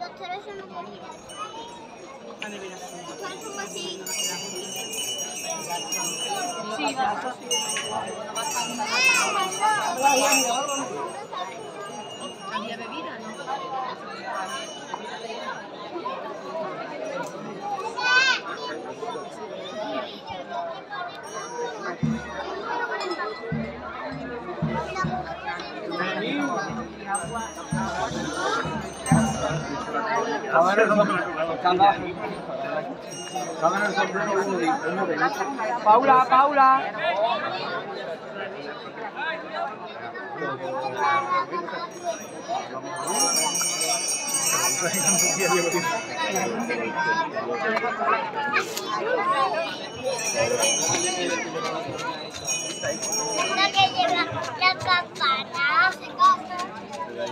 دكتورة شنو بقولي أنا بنفسي. Sí, gracias. Paula, Paula. La que lleva la campana.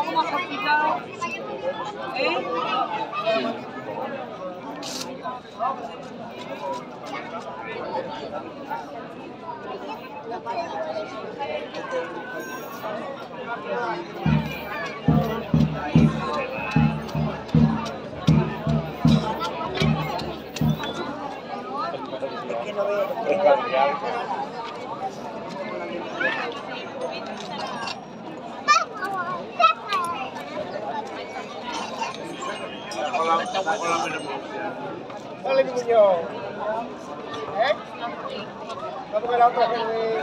La pongo más cortita. ¿Eh? Dale, mi niño. ¿Eh? Vamos a la otra que